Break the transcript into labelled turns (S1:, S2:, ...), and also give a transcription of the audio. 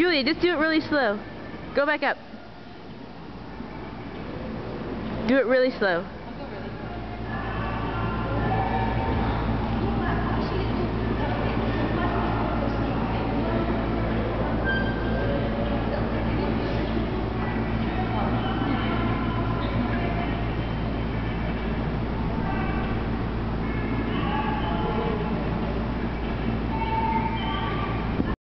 S1: Julia, just do it really slow. Go back up. Do it really slow.